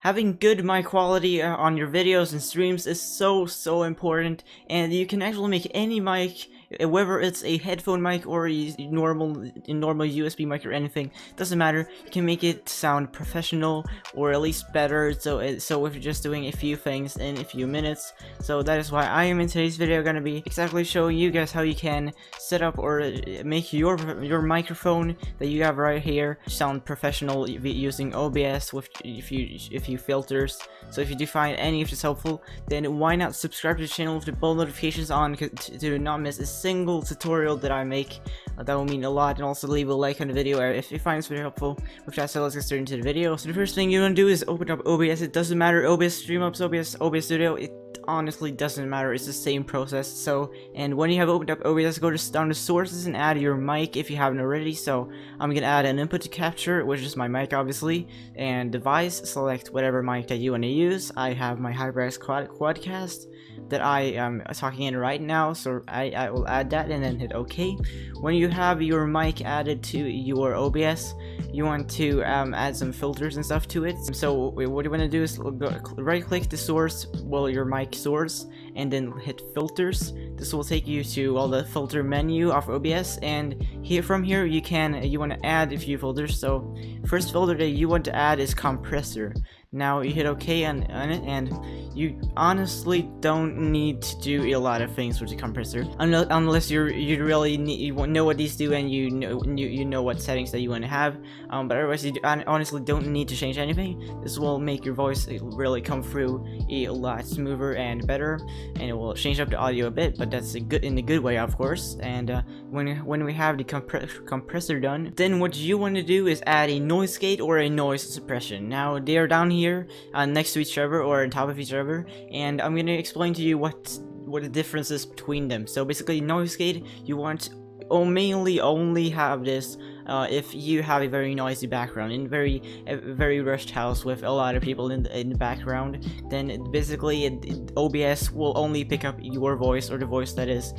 Having good mic quality uh, on your videos and streams is so, so important, and you can actually make any mic whether it's a headphone mic or a normal normal USB mic or anything, doesn't matter. You can make it sound professional or at least better. So uh, so if you're just doing a few things in a few minutes, so that is why I am in today's video gonna be exactly showing you guys how you can set up or uh, make your your microphone that you have right here sound professional using OBS with a few a few filters. So if you do find any of this helpful, then why not subscribe to the channel with the bell notifications on to not miss a single tutorial that I make. Uh, that will mean a lot, and also leave a like on the video if you find this video helpful. With that said, let's get started into the video. So the first thing you want to do is open up OBS. It doesn't matter, OBS Streamlabs, OBS, OBS Studio, it honestly doesn't matter, it's the same process. So, and when you have opened up OBS, go to down to sources and add your mic if you haven't already. So, I'm gonna add an input to capture, which is my mic obviously, and device, select whatever mic that you want to use. I have my HyperX Quad Quadcast that I am talking in right now, so I, I will add that and then hit OK. When you have your mic added to your OBS, you want to um, add some filters and stuff to it. So what you want to do is right click the source, well your mic source, and then hit filters. This will take you to all the filter menu of OBS and here from here you can you want to add a few filters. So first filter that you want to add is compressor. Now you hit OK on, on it, and you honestly don't need to do a lot of things with the compressor, unless you you really need, you know what these do and you know you, you know what settings that you want to have. Um, but otherwise, you honestly don't need to change anything. This will make your voice really come through a lot smoother and better, and it will change up the audio a bit. But that's a good in a good way, of course. And uh, when when we have the compre compressor done, then what you want to do is add a noise gate or a noise suppression. Now they are down here uh, next to each other or on top of each other and I'm gonna explain to you what what the difference is between them so basically noise gate you want mainly only have this uh, if you have a very noisy background in very a very rushed house with a lot of people in the, in the background then basically it, it, OBS will only pick up your voice or the voice that is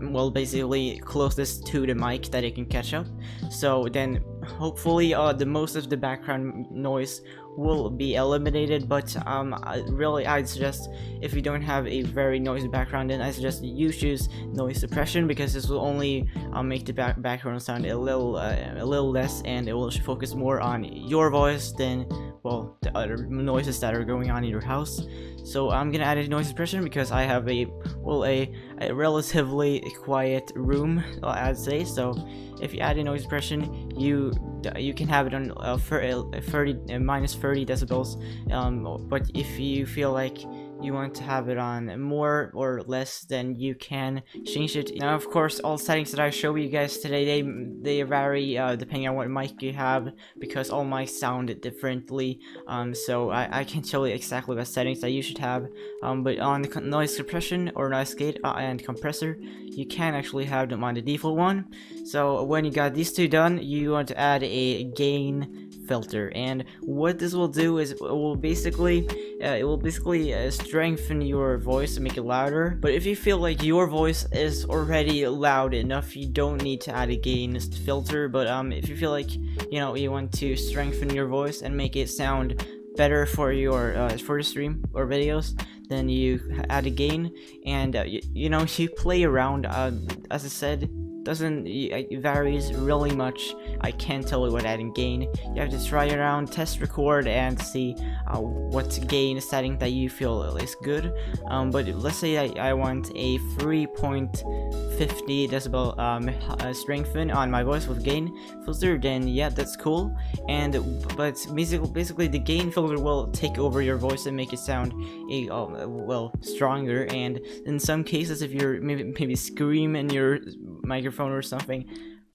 well basically closest to the mic that it can catch up. So then hopefully uh, the most of the background noise will be eliminated but um I, really I'd suggest if you don't have a very noisy background then I suggest you choose noise suppression because this will only um, make the back background sound a little uh, a little less and it will focus more on your voice than well the other noises that are going on in your house. So I'm gonna add a noise suppression because I have a well a, a relatively quiet room I'd say. So if you add a noise suppression you you can have it on uh, 30 uh, minus 30 decibels. Um, but if you feel like you want to have it on more or less then you can change it. Now of course all settings that I show you guys today they they vary uh, depending on what mic you have because all mics sound differently. Um, so I, I can't tell you exactly what settings that you should have. Um, but on the noise suppression or noise gate uh, and compressor you can actually have them on the default one. So when you got these two done you want to add a gain filter. And what this will do is it will basically uh, it will basically uh, strengthen your voice and make it louder. But if you feel like your voice is already loud enough you don't need to add a gain filter. But um if you feel like you know you want to strengthen your voice and make it sound better for your uh, for the stream or videos then you add a gain. And uh, you, you know you play around uh, as I said doesn't it varies really much. I can't tell you what adding gain. You have to try around test record and see uh, what gain setting that you feel is good. Um, but let's say I, I want a 3.50 decibel um, uh, strengthen on my voice with gain filter then yeah that's cool. And but basically basically the gain filter will take over your voice and make it sound a uh, well stronger. And in some cases if you're maybe maybe scream in your microphone or something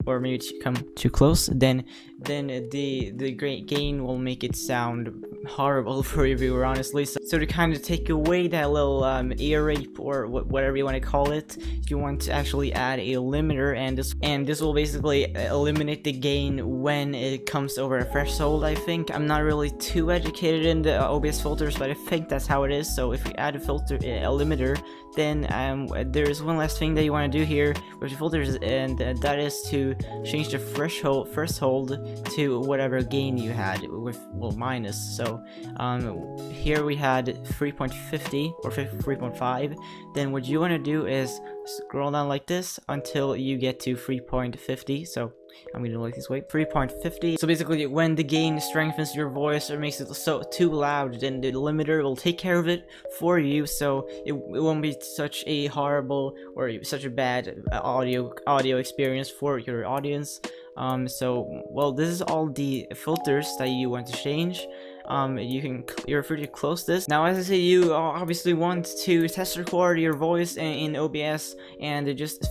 or maybe to come too close then then the the great gain will make it sound horrible for your viewer honestly so, so to kind of take away that little um, ear rape or wh whatever you want to call it you want to actually add a limiter and this and this will basically eliminate the gain when it comes over a threshold I think. I'm not really too educated in the OBS filters but I think that's how it is. So if you add a filter a limiter then um, there's one last thing that you want to do here with the filters and that is to change the threshold threshold to whatever gain you had with well minus. So um, here we had 3.50 or 3.5. Then what you want to do is scroll down like this until you get to 3.50. So I'm gonna like this way 3.50 so basically when the gain strengthens your voice or makes it so too loud then the limiter will take care of it for you. So it, it won't be such a horrible or such a bad uh, audio audio experience for your audience. Um so well this is all the filters that you want to change. Um, you can you're free to close this. Now, as I say, you obviously want to test record your voice in, in OBS and just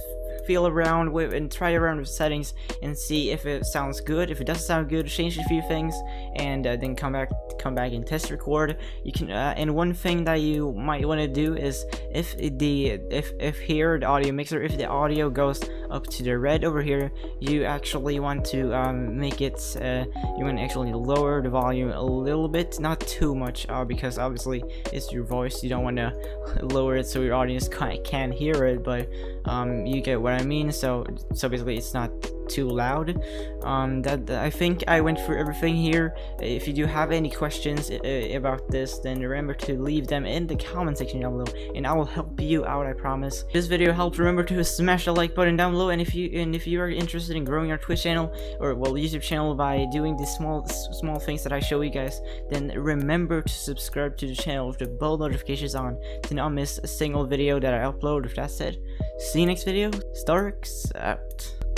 feel around with and try around with settings and see if it sounds good. If it doesn't sound good, change a few things and uh, then come back come back and test record. You can uh, and one thing that you might want to do is if the if if here the audio mixer if the audio goes up to the red over here, you actually want to um, make it uh, you want to actually lower the volume a little bit, not too much, uh, because obviously it's your voice. You don't want to lower it so your audience can't, hear it, but um, you get what I mean. So so basically, it's not too loud. Um, that, that, I think I went through everything here. If you do have any questions uh, about this, then remember to leave them in the comment section down below, and I will help you out. I promise. This video helped. Remember to smash the like button down below, and if you and if you are interested in growing your Twitch channel or well YouTube channel by doing these small small things that I show you guys, then remember to subscribe to the channel with the bell notifications on to not miss a single video that I upload. With that said, see you next video. Starix out.